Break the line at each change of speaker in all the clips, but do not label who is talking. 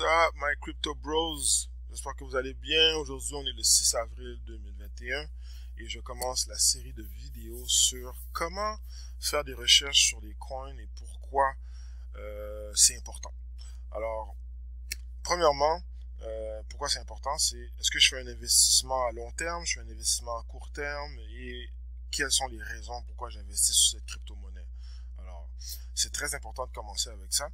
Up, my crypto bros? J'espère que vous allez bien. Aujourd'hui, on est le 6 avril 2021 et je commence la série de vidéos sur comment faire des recherches sur les coins et pourquoi euh, c'est important. Alors, premièrement, euh, pourquoi c'est important, c'est est-ce que je fais un investissement à long terme, je fais un investissement à court terme et quelles sont les raisons pourquoi j'investis sur cette crypto-monnaie? Alors, c'est très important de commencer avec ça.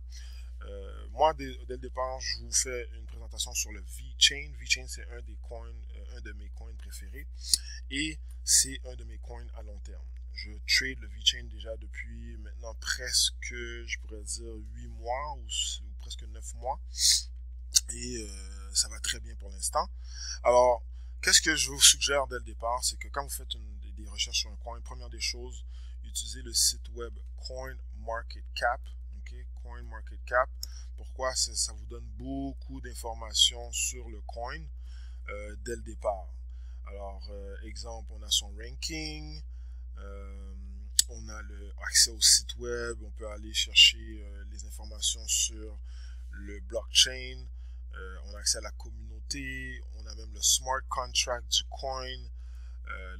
Euh, moi, dès, le départ, je vous fais une présentation sur le VeChain. VeChain, c'est un des coins, euh, un de mes coins préférés. Et c'est un de mes coins à long terme. Je trade le VeChain déjà depuis maintenant presque, je pourrais dire, 8 mois ou, presque 9 mois. Et euh, ça va très bien pour l'instant. Alors, qu'est-ce que je vous suggère dès le départ? C'est que quand vous faites des recherches sur un coin, première des choses, utilisez le site web CoinMarketCap CoinMarketCap. Pourquoi? Ça vous donne beaucoup d'informations sur le coin euh, dès le départ. Alors, euh, exemple, on a son ranking, euh, on a le accès au site web, on peut aller chercher les informations sur le blockchain, on a accès à la communauté, on a même le smart contract du coin,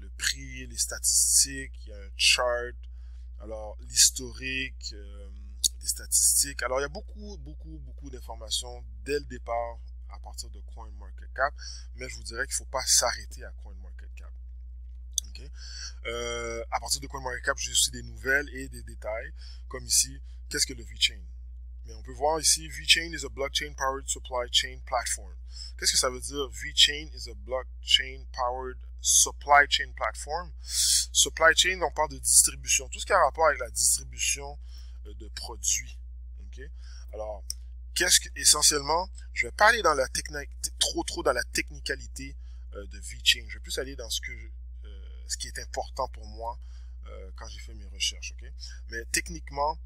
le prix, les statistiques, il y a un chart, alors l'historique, statistiques. Alors, il y a beaucoup, beaucoup, beaucoup d'informations dès le départ à partir de CoinMarketCap, mais je vous dirais qu'il ne faut pas s'arrêter à CoinMarketCap. Okay? Euh, à partir de CoinMarketCap, j'ai aussi des nouvelles et des détails, comme ici, qu'est-ce que le VeChain Mais on peut voir ici, VeChain is a blockchain-powered supply chain platform. Qu'est-ce que ça veut dire? VeChain is a blockchain-powered supply chain platform? Supply chain, on parle de distribution. Tout ce qui a rapport avec la distribution de produits. ok? Alors, qu'est-ce que, essentiellement, je vais pas aller dans la technique, trop, trop dans la technicalité euh, de VeChain. Je vais plus aller dans ce que, euh, ce qui est important pour moi euh, quand j'ai fait mes recherches, ok? Mais techniquement,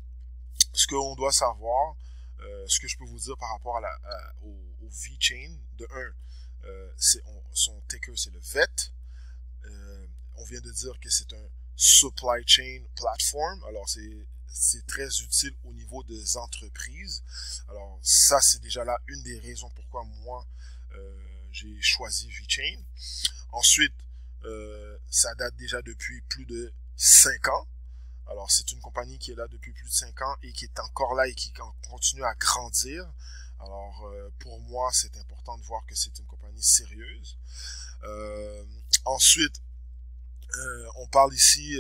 ce qu'on doit savoir, ce que je peux vous dire par rapport à la, au, au VeChain, de un, c'est son ticker, c'est le VET. on vient de dire que c'est un supply chain platform. Alors, c'est c'est très utile au niveau des entreprises. Alors ça, c'est déjà là une des raisons pourquoi moi, euh, j'ai choisi VeChain. Ensuite, euh, ça date déjà depuis plus de 5 ans. Alors c'est une compagnie qui est là depuis plus de 5 ans et qui est encore là et qui continue à grandir. Alors euh, pour moi, c'est important de voir que c'est une compagnie sérieuse. ensuite, on parle ici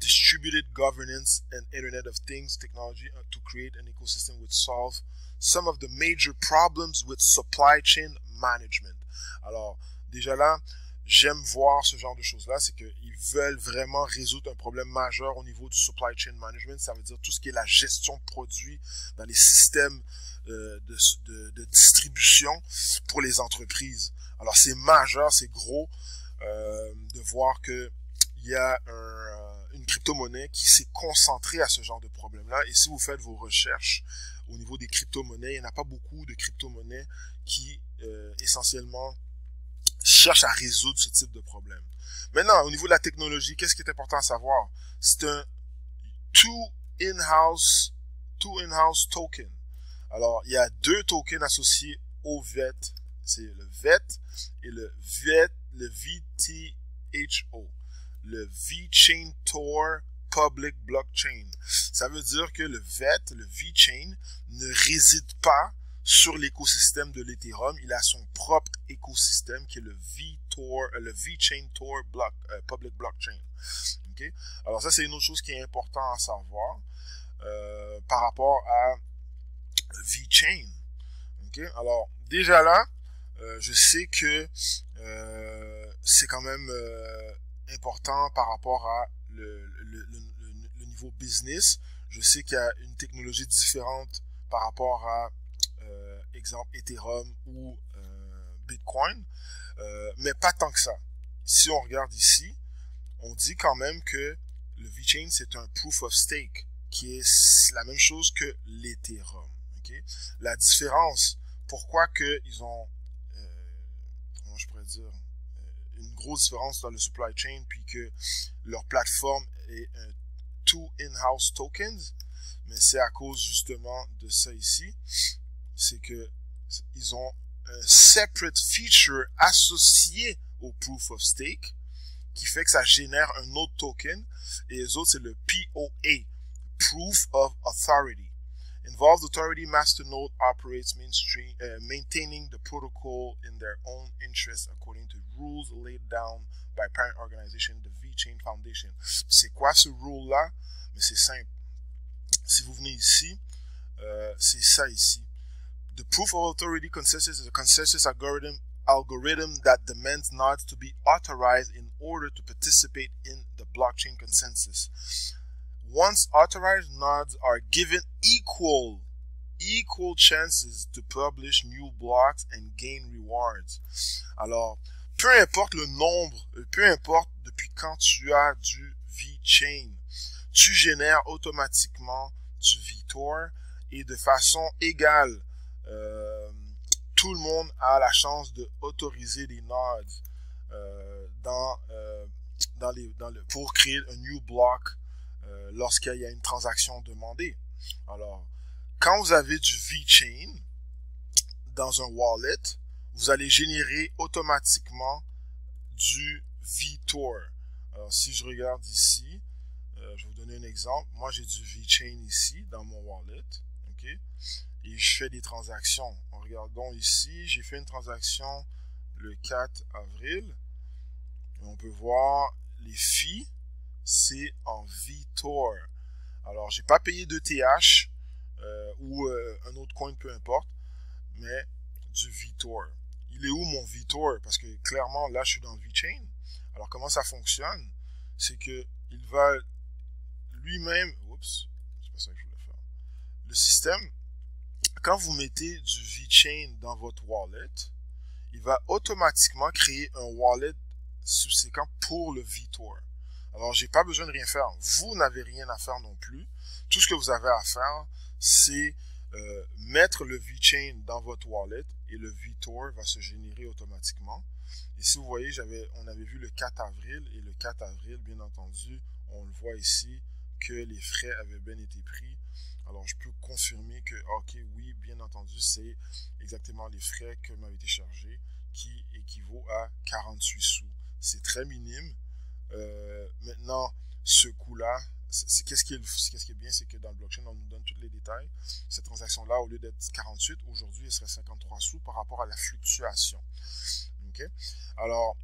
distributed governance and Internet of Things technology uh, to create an ecosystem which solve some of the major problems with supply chain management. Alors, déjà là, j'aime voir ce genre de choses-là, c'est qu'ils veulent vraiment résoudre un problème majeur au niveau du supply chain management. Ça veut dire tout ce qui est la gestion de produits dans les systèmes euh, de, distribution pour les entreprises. Alors, c'est majeur, c'est gros euh, de voir que il y a un une crypto-monnaie qui s'est concentrée à ce genre de problème-là. Et si vous faites vos recherches au niveau des crypto-monnaies, il n'y en a pas beaucoup de crypto-monnaies qui euh, essentiellement cherchent à résoudre ce type de problème. Maintenant, au niveau de la technologie, qu'est-ce qui est important à savoir? C'est un two in-house, two in-house token. Alors, il y a deux tokens associés au VET. C'est le VET et le VET, le VTHO le VeChain Tor Public Blockchain. Ça veut dire que le VET, le VeChain, ne réside pas sur l'écosystème de l'Ethereum. Il a son propre écosystème qui est le VTOR, euh, le VeChain Tor Block, euh, Public Blockchain. Okay? Alors ça, c'est une autre chose qui est importante à savoir euh, par rapport à VeChain. Okay? Alors déjà là, je sais que c'est quand même important par rapport à le, niveau business. Je sais qu'il y a une technologie différente par rapport à, euh, exemple, Ethereum ou euh, Bitcoin, euh, mais pas tant que ça. Si on regarde ici, on dit quand même que le VeChain, c'est un proof of stake, qui est la même chose que l'Ethereum. Okay? La différence, pourquoi que ils ont, euh, comment je pourrais dire, une grosse différence dans le supply chain, puis que leur plateforme est un two in-house tokens, mais c'est à cause justement de ça ici, c'est que ils ont un separate feature associé au proof of stake qui fait que ça génère un autre token et les autres c'est le POA, Proof of Authority. Involved authority masternode operates mainstream, uh, maintaining the protocol in their own interest according to rules laid down by parent organization, the VChain Foundation. C'est quoi ce rule-là? Mais c'est simple. Si vous venez ici, euh, c'est ça ici. The proof of authority consensus is a consensus algorithm algorithm that demands nodes to be authorized in order to participate in the blockchain consensus. Once authorized nodes are given equal equal chances to publish new blocks and gain rewards. Alors, peu importe le nombre, peu importe depuis quand tu as du VeChain, tu génères automatiquement du VTOR et de façon égale. Euh, tout le monde a la chance de autoriser des nodes euh, euh, les, le, pour créer un new block euh, lorsqu'il y a une transaction demandée. Alors, quand vous avez du VeChain dans un wallet, vous allez générer automatiquement du VTOR. Alors, si je regarde ici, euh, je vais vous donner un exemple. Moi, j'ai du VeChain ici dans mon wallet. OK? Et je fais des transactions. Regardons ici, j'ai fait une transaction le 4 avril. on peut voir les fees, c'est en VTOR. Alors, j'ai pas payé de TH euh, ou euh, un autre coin, peu importe, mais du VTOR. Il est où mon VTOR? Parce que clairement, là, je suis dans VeChain. Alors, comment ça fonctionne? C'est que il va lui-même, oups, c'est pas ça que je voulais faire. Le système, quand vous mettez du VeChain dans votre wallet, il va automatiquement créer un wallet subséquent pour le VTOR. Alors, j'ai pas besoin de rien faire. Vous n'avez rien à faire non plus. Tout ce que vous avez à faire, c'est euh, mettre le VeChain dans votre wallet et le VTOR va se générer automatiquement. Et si vous voyez, on avait vu le 4 avril et le 4 avril, bien entendu, on le voit ici que les frais avaient bien été pris. Alors, je peux confirmer que, ok, oui, bien entendu, c'est exactement les frais que m'avaient été chargés qui équivaut à 48 sous. C'est très minime. Euh, maintenant, ce coût-là, c'est qu'est-ce qui, est, qui est bien, c'est que dans le blockchain, on nous donne tous les détails. Cette transaction-là, au lieu d'être 48, aujourd'hui, elle serait 53 sous par rapport à la fluctuation. OK? Alors,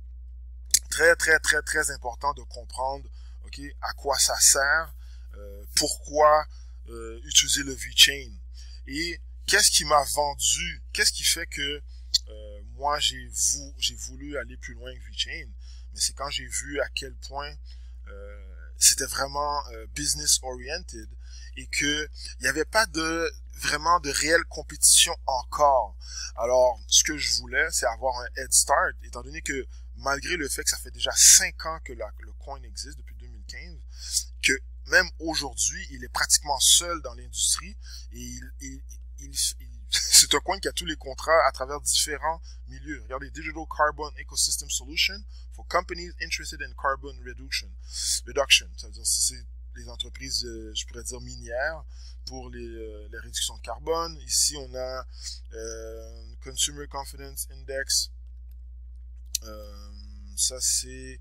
très, très, très, très important de comprendre, OK, à quoi ça sert, euh, pourquoi euh, utiliser le VeChain et qu'est-ce qui m'a vendu, qu'est-ce qui fait que euh, moi j'ai voulu aller plus loin que VeChain, mais c'est quand j'ai vu à quel point c'était vraiment business oriented et que il n'y avait pas de vraiment de réelle compétition encore. Alors, ce que je voulais, c'est avoir un head start, étant donné que malgré le fait que ça fait déjà 5 ans que le coin existe depuis 2015, que même aujourd'hui, il est pratiquement seul dans l'industrie et il, c'est un coin qui a tous les contrats à travers différents milieux. Regardez, Digital Carbon Ecosystem Solution for companies interested in carbon reduction. Reduction, ça veut dire c'est les entreprises, euh, je pourrais dire minières pour les, euh, les réductions de carbone. Ici, on a euh, Consumer Confidence Index. ça, c'est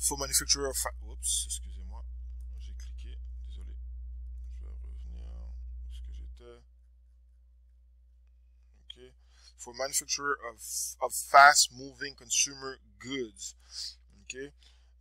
for manufacturer of... for manufacturer of, of fast-moving consumer goods. OK?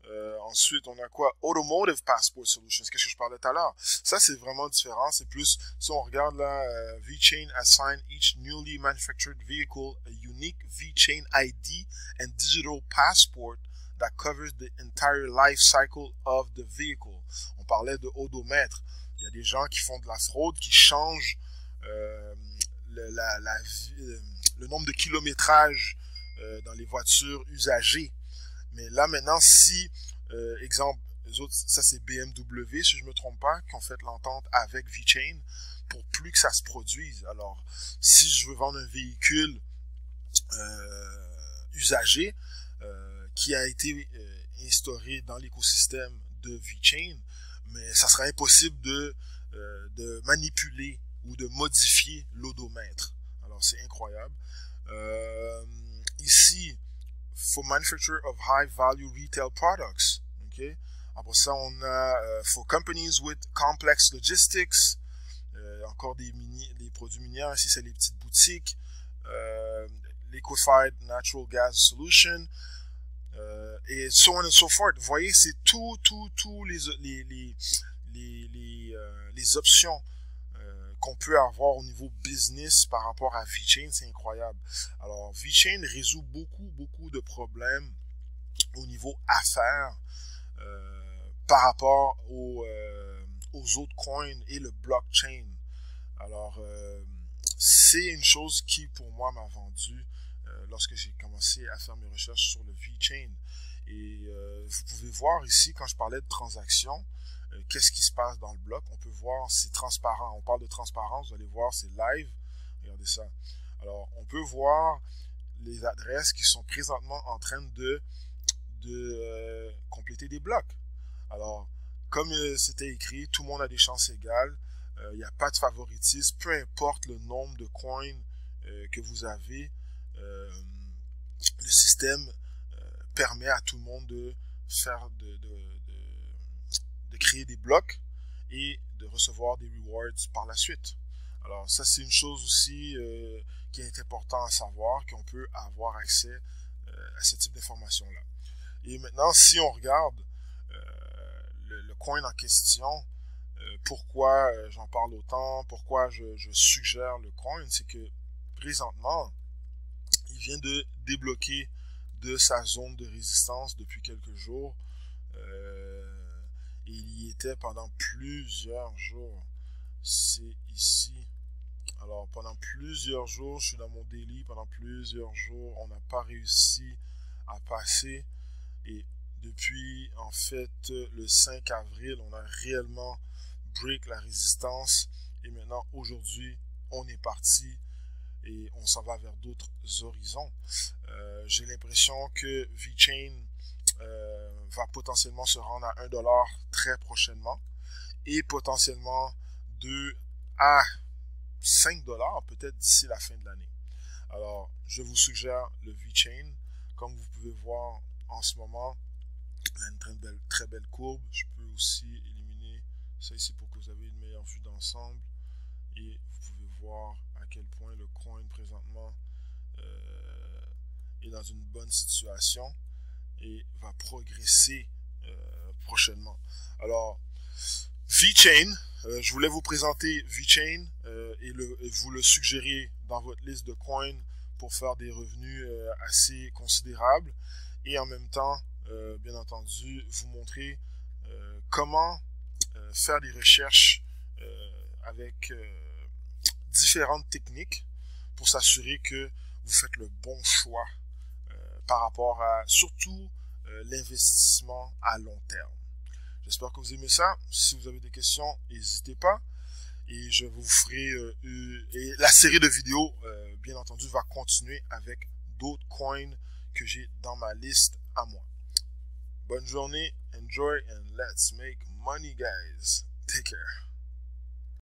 Euh, ensuite, on a quoi? Automotive Passport Solutions. Qu'est-ce que je parlais tout à l'heure? Ça, c'est vraiment différent. C'est plus, si on regarde là, euh, VeChain assign each newly manufactured vehicle a unique VeChain ID and digital passport that covers the entire life cycle of the vehicle. On parlait de odomètre. Il y a des gens qui font de la fraude, qui changent euh, euh, le nombre de kilométrage euh, dans les voitures usagées. Mais là maintenant, si, euh, exemple, ça c'est BMW, si je me trompe pas, qui ont fait l'entente avec VeChain pour plus que ça se produise. Alors, si je veux vendre un véhicule usagé qui a été instauré dans l'écosystème de VeChain, mais ça sera impossible de manipuler ou de modifier l'odomètre Euh, ici, for manufacturer of high value retail products. OK? Après ça, on a euh, for companies with complex logistics. Euh, encore des mini, les produits miniers. Ici, c'est les petites boutiques. Euh, liquefied natural gas solution. Et so on and so forth. Vous voyez, c'est tout, tout, tout les, les, les, les, les, options qu'on peut avoir au niveau business par rapport à VeChain, c'est incroyable. Alors, VeChain résout beaucoup, beaucoup de problèmes au niveau affaires euh, par rapport aux, euh, aux autres coins et le blockchain. Alors, euh, c'est une chose qui, pour moi, m'a vendu lorsque j'ai commencé à faire mes recherches sur le VeChain. Et euh, vous pouvez voir ici, quand je parlais de transactions, euh, qu'est-ce qui se passe dans le bloc. On peut voir, c'est transparent. On parle de transparence, vous allez voir, c'est live. Regardez ça. Alors, on peut voir les adresses qui sont présentement en train de, de compléter des blocs. Alors, comme c'était écrit, tout le monde a des chances égales. Il n'y a pas de favoritisme. Peu importe le nombre de coins que vous avez, le système permet à tout le monde de faire de, de, de, créer des blocs et de recevoir des rewards par la suite. Alors ça c'est une chose aussi euh, qui est important à savoir qu'on peut avoir accès euh, à ce type d'informations là. Et maintenant si on regarde euh, le, coin en question, pourquoi j'en parle autant, pourquoi je suggère le coin, c'est que présentement il vient de débloquer de sa zone de résistance depuis quelques jours. Euh, il y était pendant plusieurs jours. C'est ici. Alors, pendant plusieurs jours, je suis dans mon délit. Pendant plusieurs jours, on n'a pas réussi à passer. Et depuis, en fait, le 5 avril, on a réellement break la résistance. Et maintenant, aujourd'hui, on est parti et on s'en va vers d'autres horizons. Euh, J'ai l'impression que VeChain euh, va potentiellement se rendre à 1 dollar très prochainement et potentiellement 2 à 5 dollars peut-être d'ici la fin de l'année. Alors, je vous suggère le VeChain. Comme vous pouvez voir en ce moment, il a une très belle, très belle courbe. Je peux aussi éliminer ça ici pour que vous ayez une meilleure vue d'ensemble. Et vous pouvez voir quel point le coin présentement euh, est dans une bonne situation et va progresser euh, prochainement. Alors, VeChain, euh, je voulais vous présenter VeChain et, le, et, vous le suggérer dans votre liste de coins pour faire des revenus assez considérables et en même temps, bien entendu, vous montrer comment faire des recherches avec différentes techniques pour s'assurer que vous faites le bon choix euh, par rapport à surtout euh, l'investissement à long terme. J'espère que vous aimez ça. Si vous avez des questions, n'hésitez pas. Et je vous ferai euh, et la série de vidéos, bien entendu, va continuer avec d'autres coins que j'ai dans ma liste à moi. Bonne journée, enjoy and let's make money, guys. Take care.